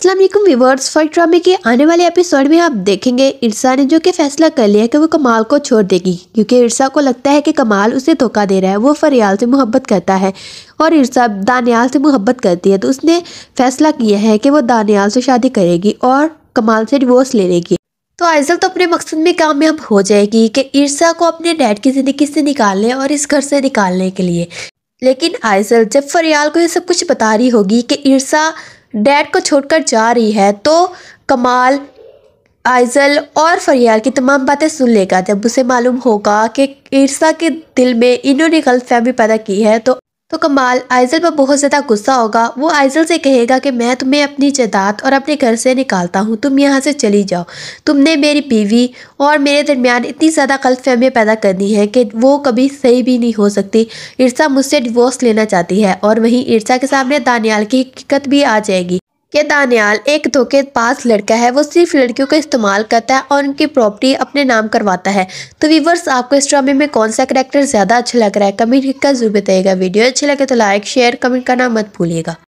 वालेकुम viewers fight ड्रामे के आने वाले एपिसोड में आप देखेंगे इरसा ने जो कि फैसला कर लिया है कि वो कमाल को छोड़ देगी। क्योंकि इरसा को लगता है कि कमाल उसे धोखा दे रहा है, वो फरियाल से मोहब्बत करता है और इरसा दानियाल से मोहब्बत करती है। तो उसने फैसला किया है कि वो दानियाल से शादी करेगी और कमाल से डिवोर्स ले लेगी। तो आयजल तो अपने मकसद में कामयाब हो जाएगी कि इरसा को अपने डैड की ज़िंदगी से निकालने और इस घर से निकालने के लिए। लेकिन आयजल जब फरियाल को ये सब कुछ बता रही होगी कि इरसा डैड को छोड़कर जा रही है तो कमाल, आइजल और फरियाल की तमाम बातें सुन लेगा। जब उसे मालूम होगा कि ईर्षा के दिल में इन्होंने गलत फहमी पैदा की है तो तो कमाल, आइजल पर बहुत ज़्यादा गुस्सा होगा। वो आइजल से कहेगा कि मैं तुम्हें अपनी जदाद और अपने घर से निकालता हूँ, तुम यहाँ से चली जाओ। तुमने मेरी बीवी और मेरे दरमियान इतनी ज़्यादा गलत फहमियाँ पैदा कर दी हैं कि वो कभी सही भी नहीं हो सकती। ईर्षा मुझसे डिवोर्स लेना चाहती है और वहीं ईर्सा के सामने दानियाल की हकीकत भी आ जाएगी। कि दानियाल, एक धोखे पास लड़का है, वो सिर्फ़ लड़कियों का इस्तेमाल करता है और उनकी प्रॉपर्टी अपने नाम करवाता है। तो वीवर्स आपको इस ड्रामे में कौन सा करेक्टर ज़्यादा अच्छा लग रहा है? कमेंट का ज़रूर बताइएगा। वीडियो अच्छी लगे तो लाइक शेयर कमेंट करना मत भूलिएगा।